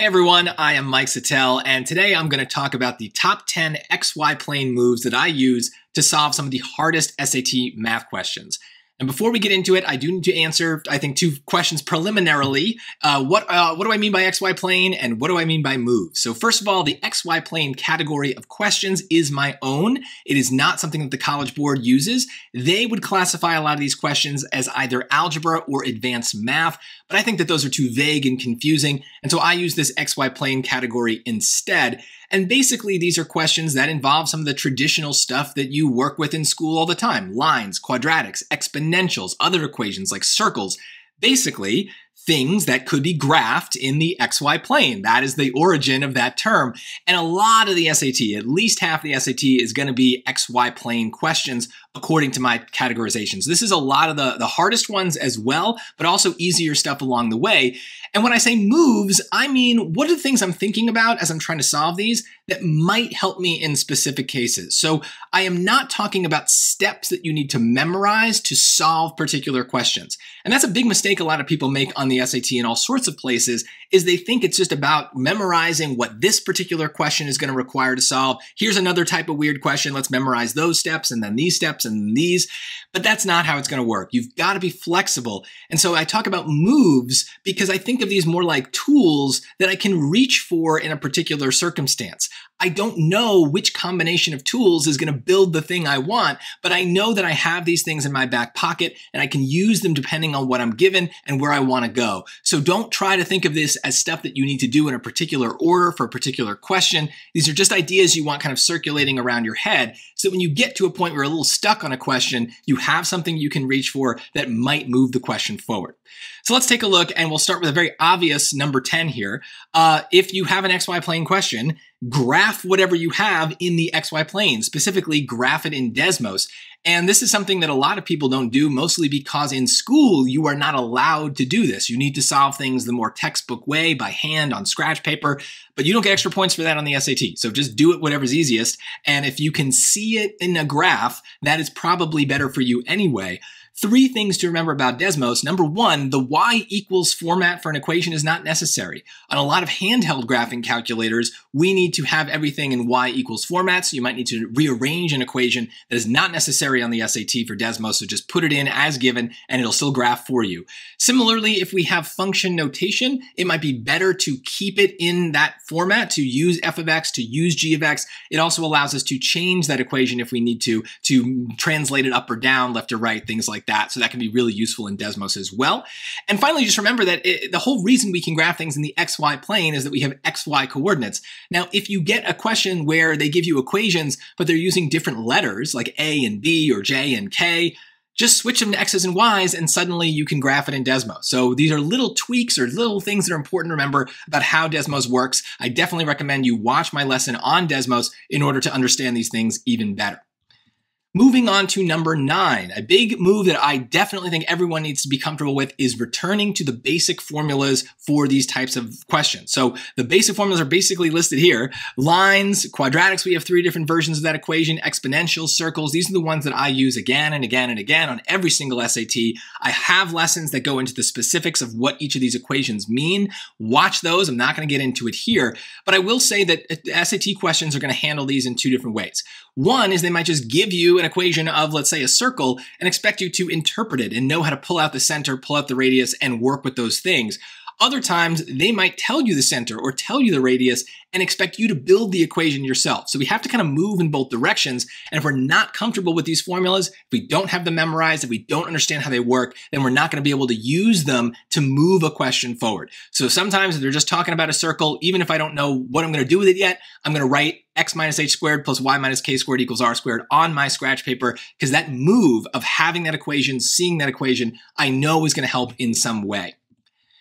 Hey everyone, I am Mike Settele, and today I'm going to talk about the top 10 XY plane moves that I use to solve some of the hardest SAT math questions. And before we get into it, I do need to answer, I think, two questions preliminarily. Uh, what uh, what do I mean by XY plane, and what do I mean by move? So first of all, the XY plane category of questions is my own. It is not something that the College Board uses. They would classify a lot of these questions as either algebra or advanced math, but I think that those are too vague and confusing, and so I use this XY plane category instead. And basically, these are questions that involve some of the traditional stuff that you work with in school all the time lines, quadratics, exponentials, other equations like circles. Basically, things that could be graphed in the XY plane. That is the origin of that term. And a lot of the SAT, at least half the SAT, is going to be XY plane questions according to my categorizations. This is a lot of the, the hardest ones as well, but also easier stuff along the way. And when I say moves, I mean, what are the things I'm thinking about as I'm trying to solve these that might help me in specific cases? So I am not talking about steps that you need to memorize to solve particular questions. And that's a big mistake a lot of people make on the SAT in all sorts of places is they think it's just about memorizing what this particular question is going to require to solve. Here's another type of weird question. Let's memorize those steps and then these steps and these. But that's not how it's going to work. You've got to be flexible. And so I talk about moves because I think of these more like tools that I can reach for in a particular circumstance. I don't know which combination of tools is going to build the thing I want, but I know that I have these things in my back pocket and I can use them depending on what I'm given and where I want to go. So don't try to think of this as stuff that you need to do in a particular order for a particular question. These are just ideas you want kind of circulating around your head so when you get to a point where you're a little stuck on a question, you have something you can reach for that might move the question forward. So let's take a look and we'll start with a very obvious number 10 here. Uh, if you have an XY plane question, graph whatever you have in the XY plane, specifically graph it in Desmos. And this is something that a lot of people don't do, mostly because in school you are not allowed to do this. You need to solve things the more textbook way by hand on scratch paper, but you don't get extra points for that on the SAT. So just do it whatever's easiest. And if you can see it in a graph, that is probably better for you anyway. Three things to remember about Desmos. Number one, the y equals format for an equation is not necessary. On a lot of handheld graphing calculators, we need to have everything in y equals format, so you might need to rearrange an equation that is not necessary on the SAT for Desmos, so just put it in as given and it'll still graph for you. Similarly, if we have function notation, it might be better to keep it in that format, to use f of x, to use g of x. It also allows us to change that equation if we need to, to translate it up or down, left or right, things like that. So that can be really useful in Desmos as well. And finally, just remember that it, the whole reason we can graph things in the xy plane is that we have xy coordinates. Now, if you get a question where they give you equations, but they're using different letters like a and b or j and k, just switch them to X's and Y's and suddenly you can graph it in Desmos. So these are little tweaks or little things that are important to remember about how Desmos works. I definitely recommend you watch my lesson on Desmos in order to understand these things even better. Moving on to number nine, a big move that I definitely think everyone needs to be comfortable with is returning to the basic formulas for these types of questions. So the basic formulas are basically listed here. Lines, quadratics, we have three different versions of that equation, exponentials, circles. These are the ones that I use again and again and again on every single SAT. I have lessons that go into the specifics of what each of these equations mean. Watch those. I'm not going to get into it here, but I will say that uh, SAT questions are going to handle these in two different ways. One is they might just give you an equation of, let's say, a circle and expect you to interpret it and know how to pull out the center, pull out the radius, and work with those things. Other times, they might tell you the center or tell you the radius and expect you to build the equation yourself. So we have to kind of move in both directions. And if we're not comfortable with these formulas, if we don't have them memorized, if we don't understand how they work, then we're not going to be able to use them to move a question forward. So sometimes if they're just talking about a circle, even if I don't know what I'm going to do with it yet, I'm going to write x minus h squared plus y minus k squared equals r squared on my scratch paper because that move of having that equation, seeing that equation, I know is going to help in some way.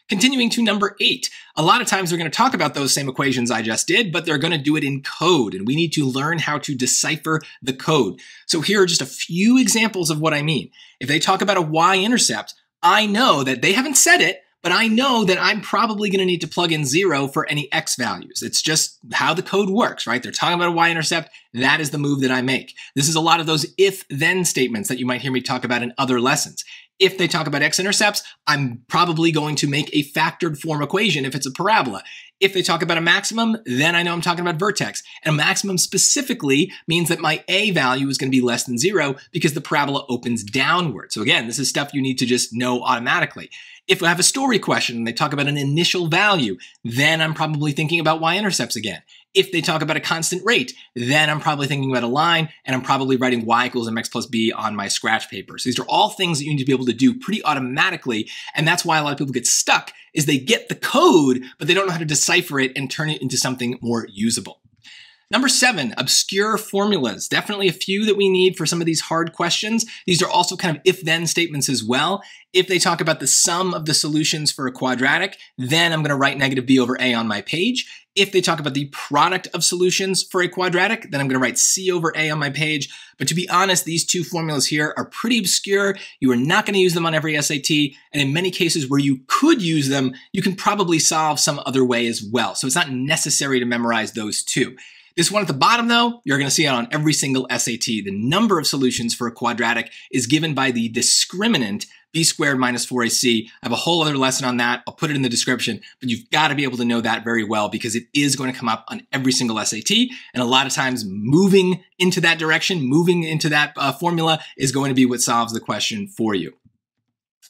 Continuing to number eight, a lot of times they're going to talk about those same equations I just did, but they're going to do it in code, and we need to learn how to decipher the code. So here are just a few examples of what I mean. If they talk about a y-intercept, I know that they haven't said it, but I know that I'm probably going to need to plug in zero for any x values. It's just how the code works, right? They're talking about a y-intercept. That is the move that I make. This is a lot of those if-then statements that you might hear me talk about in other lessons. If they talk about x-intercepts, I'm probably going to make a factored form equation if it's a parabola. If they talk about a maximum, then I know I'm talking about vertex. And a maximum specifically means that my a value is going to be less than zero because the parabola opens downward. So again, this is stuff you need to just know automatically. If I have a story question and they talk about an initial value, then I'm probably thinking about y-intercepts again. If they talk about a constant rate, then I'm probably thinking about a line and I'm probably writing y equals mx plus b on my scratch paper. So these are all things that you need to be able to do pretty automatically. And that's why a lot of people get stuck is they get the code, but they don't know how to decipher it and turn it into something more usable. Number seven, obscure formulas. Definitely a few that we need for some of these hard questions. These are also kind of if-then statements as well. If they talk about the sum of the solutions for a quadratic, then I'm going to write negative b over a on my page. If they talk about the product of solutions for a quadratic, then I'm going to write c over a on my page. But to be honest, these two formulas here are pretty obscure. You are not going to use them on every SAT. And in many cases where you could use them, you can probably solve some other way as well. So it's not necessary to memorize those two. This one at the bottom, though, you're going to see it on every single SAT. The number of solutions for a quadratic is given by the discriminant b squared minus 4ac. I have a whole other lesson on that. I'll put it in the description, but you've got to be able to know that very well because it is going to come up on every single SAT. And a lot of times moving into that direction, moving into that uh, formula is going to be what solves the question for you.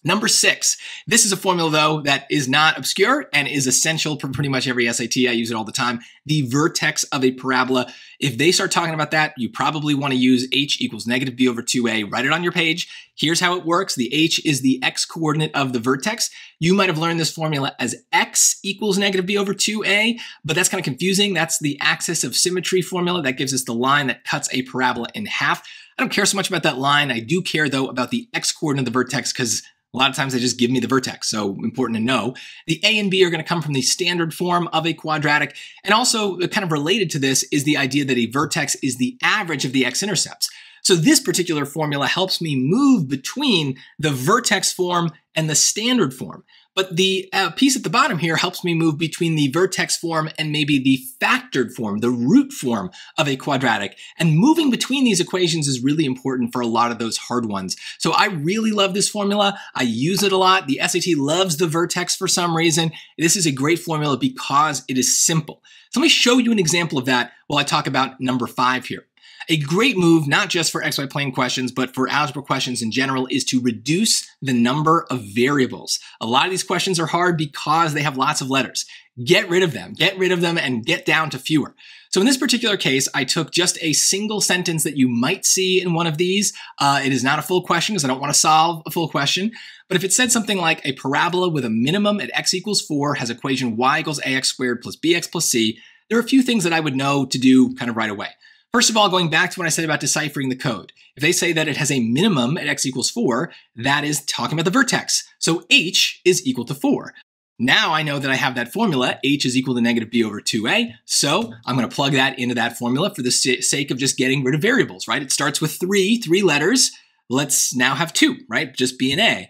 Number six, this is a formula though that is not obscure and is essential for pretty much every SAT. I use it all the time. The vertex of a parabola. If they start talking about that, you probably want to use h equals negative b over 2a. Write it on your page. Here's how it works. The h is the x coordinate of the vertex. You might have learned this formula as x equals negative b over 2a, but that's kind of confusing. That's the axis of symmetry formula that gives us the line that cuts a parabola in half. I don't care so much about that line. I do care though about the x coordinate of the vertex because a lot of times they just give me the vertex, so important to know. The A and B are going to come from the standard form of a quadratic. And also, kind of related to this is the idea that a vertex is the average of the x-intercepts. So this particular formula helps me move between the vertex form and the standard form. But the uh, piece at the bottom here helps me move between the vertex form and maybe the factored form, the root form of a quadratic. And moving between these equations is really important for a lot of those hard ones. So I really love this formula. I use it a lot. The SAT loves the vertex for some reason. This is a great formula because it is simple. So let me show you an example of that while I talk about number five here. A great move, not just for XY plane questions, but for algebra questions in general, is to reduce the number of variables. A lot of these questions are hard because they have lots of letters. Get rid of them, get rid of them and get down to fewer. So in this particular case, I took just a single sentence that you might see in one of these. Uh, it is not a full question because I don't want to solve a full question. But if it said something like a parabola with a minimum at x equals 4 has equation y equals ax squared plus bx plus c, there are a few things that I would know to do kind of right away. First of all, going back to what I said about deciphering the code, if they say that it has a minimum at x equals 4, that is talking about the vertex. So h is equal to 4. Now I know that I have that formula, h is equal to negative b over 2a, so I'm going to plug that into that formula for the sake of just getting rid of variables, right? It starts with three, three letters. Let's now have two, right? Just b and a.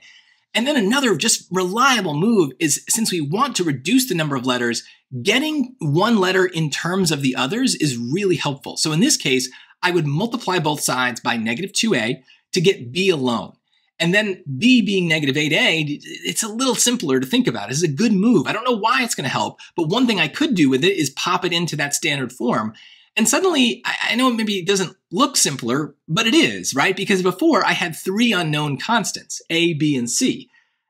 And then another just reliable move is since we want to reduce the number of letters, getting one letter in terms of the others is really helpful. So in this case, I would multiply both sides by negative 2a to get b alone. And then b being negative 8a, it's a little simpler to think about. It's a good move. I don't know why it's going to help, but one thing I could do with it is pop it into that standard form. And suddenly, I know it maybe doesn't look simpler, but it is, right? Because before I had three unknown constants, a, b, and c.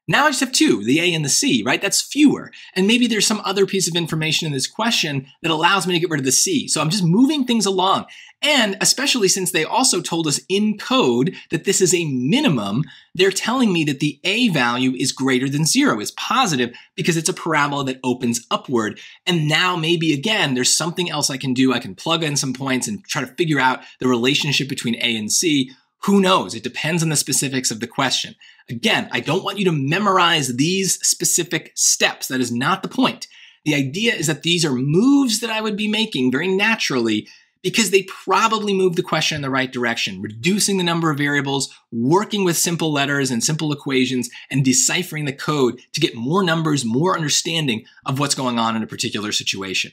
Now I just have two, the A and the C, right? That's fewer. And maybe there's some other piece of information in this question that allows me to get rid of the C. So I'm just moving things along. And especially since they also told us in code that this is a minimum, they're telling me that the A value is greater than zero, is positive, because it's a parabola that opens upward. And now maybe again, there's something else I can do. I can plug in some points and try to figure out the relationship between A and C who knows? It depends on the specifics of the question. Again, I don't want you to memorize these specific steps. That is not the point. The idea is that these are moves that I would be making very naturally because they probably move the question in the right direction, reducing the number of variables, working with simple letters and simple equations, and deciphering the code to get more numbers, more understanding of what's going on in a particular situation.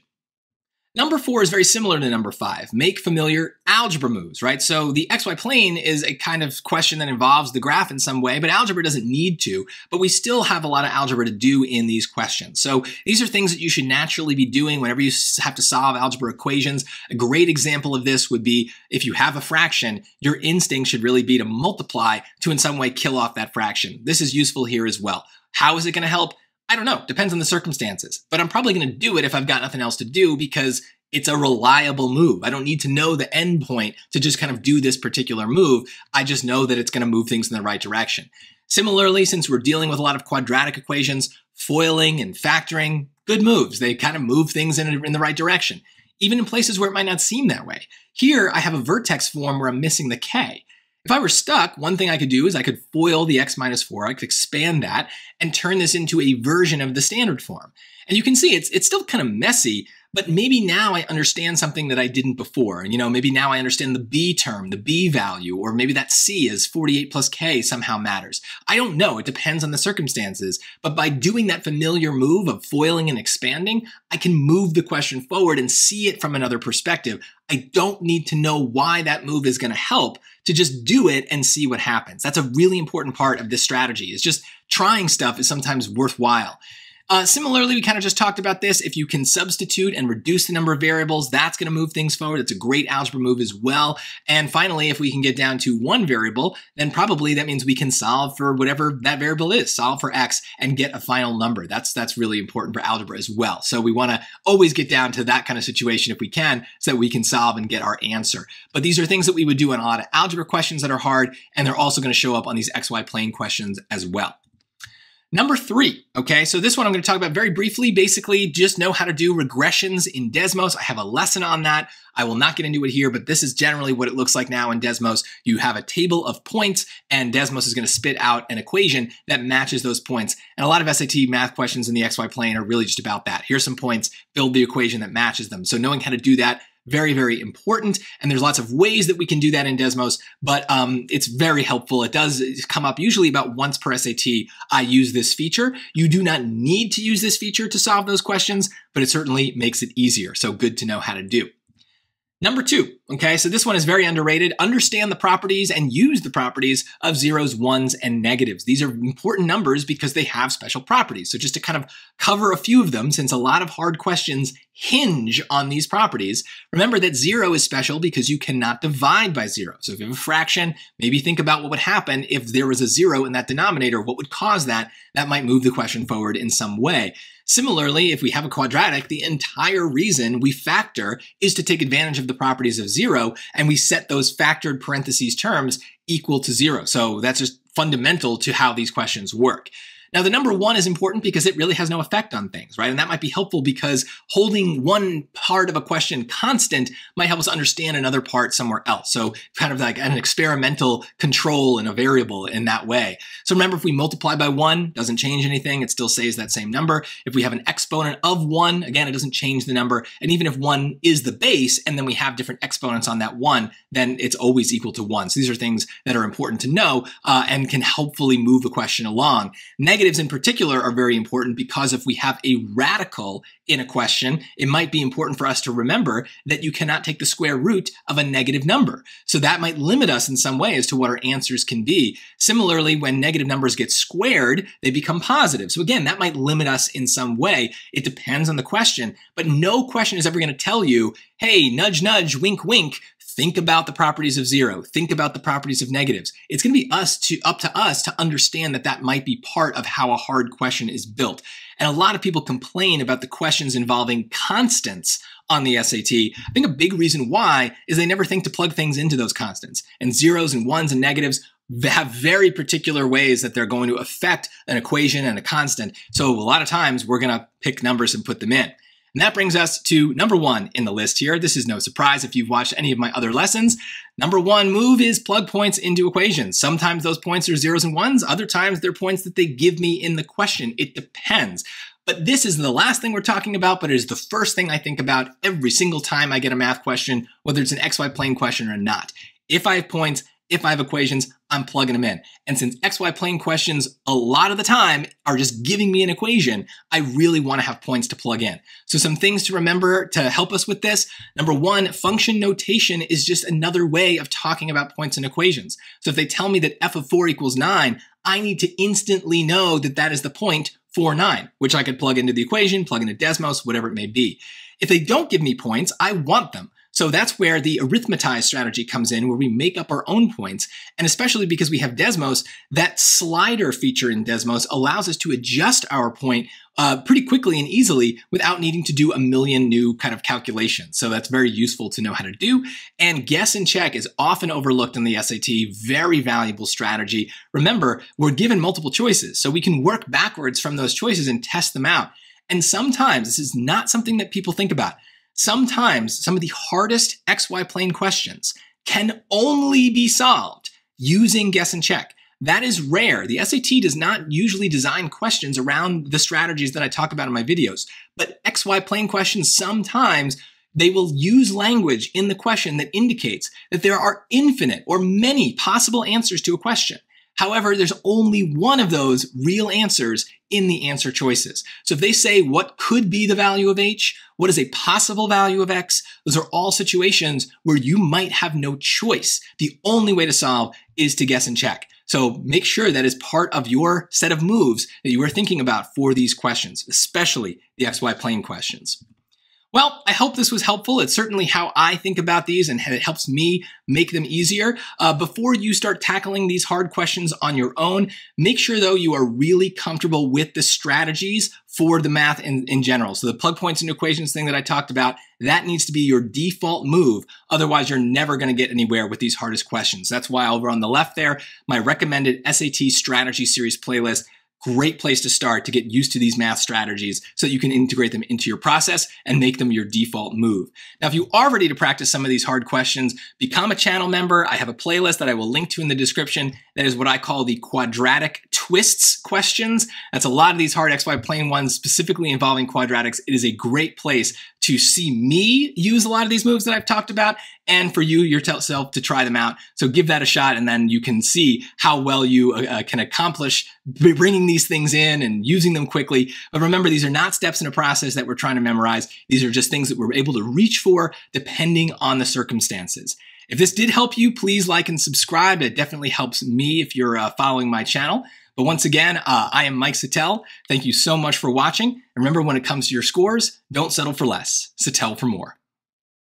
Number four is very similar to number five. Make familiar algebra moves, right? So the XY plane is a kind of question that involves the graph in some way, but algebra doesn't need to, but we still have a lot of algebra to do in these questions. So these are things that you should naturally be doing whenever you have to solve algebra equations. A great example of this would be if you have a fraction, your instinct should really be to multiply to in some way kill off that fraction. This is useful here as well. How is it going to help? I don't know. Depends on the circumstances. But I'm probably going to do it if I've got nothing else to do because it's a reliable move. I don't need to know the end point to just kind of do this particular move. I just know that it's going to move things in the right direction. Similarly, since we're dealing with a lot of quadratic equations, foiling and factoring, good moves. They kind of move things in, in the right direction, even in places where it might not seem that way. Here, I have a vertex form where I'm missing the k. If I were stuck, one thing I could do is I could FOIL the x minus 4, I could expand that and turn this into a version of the standard form. And you can see it's, it's still kind of messy, but maybe now I understand something that I didn't before. And, you know, maybe now I understand the B term, the B value, or maybe that C is 48 plus K somehow matters. I don't know. It depends on the circumstances. But by doing that familiar move of foiling and expanding, I can move the question forward and see it from another perspective. I don't need to know why that move is going to help to just do it and see what happens. That's a really important part of this strategy is just trying stuff is sometimes worthwhile. Uh, similarly, we kind of just talked about this. If you can substitute and reduce the number of variables, that's going to move things forward. It's a great algebra move as well. And finally, if we can get down to one variable, then probably that means we can solve for whatever that variable is, solve for x and get a final number. That's that's really important for algebra as well. So we want to always get down to that kind of situation if we can so that we can solve and get our answer. But these are things that we would do on a lot of algebra questions that are hard, and they're also going to show up on these XY plane questions as well. Number three, okay, so this one I'm to talk about very briefly. Basically, just know how to do regressions in Desmos. I have a lesson on that. I will not get into it here, but this is generally what it looks like now in Desmos. You have a table of points, and Desmos is to spit out an equation that matches those points. And a lot of SAT math questions in the XY plane are really just about that. Here's some points, build the equation that matches them. So knowing how to do that very, very important. And there's lots of ways that we can do that in Desmos, but um, it's very helpful. It does come up usually about once per SAT. I use this feature. You do not need to use this feature to solve those questions, but it certainly makes it easier. So good to know how to do. Number two, okay, so this one is very underrated. Understand the properties and use the properties of zeros, ones, and negatives. These are important numbers because they have special properties. So just to kind of cover a few of them, since a lot of hard questions hinge on these properties, remember that zero is special because you cannot divide by zero. So if you have a fraction, maybe think about what would happen if there was a zero in that denominator. What would cause that? That might move the question forward in some way. Similarly, if we have a quadratic, the entire reason we factor is to take advantage of the properties of zero, and we set those factored parentheses terms equal to zero. So that's just fundamental to how these questions work. Now, the number one is important because it really has no effect on things, right? And that might be helpful because holding one part of a question constant might help us understand another part somewhere else. So kind of like an experimental control in a variable in that way. So remember, if we multiply by one, doesn't change anything. It still stays that same number. If we have an exponent of one, again, it doesn't change the number. And even if one is the base and then we have different exponents on that one, then it's always equal to one. So these are things that are important to know uh, and can helpfully move the question along. Negatives in particular are very important because if we have a radical in a question, it might be important for us to remember that you cannot take the square root of a negative number. So that might limit us in some way as to what our answers can be. Similarly, when negative numbers get squared, they become positive. So again, that might limit us in some way. It depends on the question, but no question is ever going to tell you, hey, nudge, nudge, wink, wink, think about the properties of zero think about the properties of negatives it's going to be us to up to us to understand that that might be part of how a hard question is built and a lot of people complain about the questions involving constants on the SAT. I think a big reason why is they never think to plug things into those constants. And zeros and ones and negatives have very particular ways that they're going to affect an equation and a constant. So a lot of times we're going to pick numbers and put them in. And that brings us to number one in the list here. This is no surprise if you've watched any of my other lessons. Number one move is plug points into equations. Sometimes those points are zeros and ones, other times they're points that they give me in the question. It depends. But this is the last thing we're talking about, but it is the first thing I think about every single time I get a math question, whether it's an XY plane question or not. If I have points, if I have equations, I'm plugging them in. And since XY plane questions a lot of the time are just giving me an equation, I really want to have points to plug in. So some things to remember to help us with this. Number one, function notation is just another way of talking about points and equations. So if they tell me that f of 4 equals 9, I need to instantly know that that is the point 4, 9, which I could plug into the equation, plug into Desmos, whatever it may be. If they don't give me points, I want them. So that's where the arithmetize strategy comes in, where we make up our own points. And especially because we have Desmos, that slider feature in Desmos allows us to adjust our point uh, pretty quickly and easily without needing to do a million new kind of calculations. So that's very useful to know how to do. And guess and check is often overlooked in the SAT, very valuable strategy. Remember, we're given multiple choices, so we can work backwards from those choices and test them out. And sometimes this is not something that people think about. Sometimes some of the hardest XY plane questions can only be solved using guess and check. That is rare. The SAT does not usually design questions around the strategies that I talk about in my videos, but XY plane questions sometimes they will use language in the question that indicates that there are infinite or many possible answers to a question. However, there's only one of those real answers in the answer choices. So if they say what could be the value of h, what is a possible value of x, those are all situations where you might have no choice. The only way to solve is to guess and check. So make sure that is part of your set of moves that you are thinking about for these questions, especially the XY plane questions. Well, I hope this was helpful. It's certainly how I think about these and it helps me make them easier. Uh, before you start tackling these hard questions on your own, make sure though you are really comfortable with the strategies for the math in, in general. So the plug points and equations thing that I talked about, that needs to be your default move. Otherwise, you're never going to get anywhere with these hardest questions. That's why over on the left there, my recommended SAT strategy series playlist great place to start to get used to these math strategies so that you can integrate them into your process and make them your default move. Now, if you are ready to practice some of these hard questions, become a channel member. I have a playlist that I will link to in the description. That is what I call the quadratic twists questions. That's a lot of these hard XY plane ones, specifically involving quadratics. It is a great place to see me use a lot of these moves that I've talked about and for you yourself to try them out. So give that a shot and then you can see how well you uh, uh can accomplish bringing these things in and using them quickly. But remember, these are not steps in a process that we're trying to memorize. These are just things that we're able to reach for depending on the circumstances. If this did help you, please like and subscribe. It definitely helps me if you're uh, following my channel. But once again, uh, I am Mike Settele. Thank you so much for watching. And remember, when it comes to your scores, don't settle for less. Settele for more.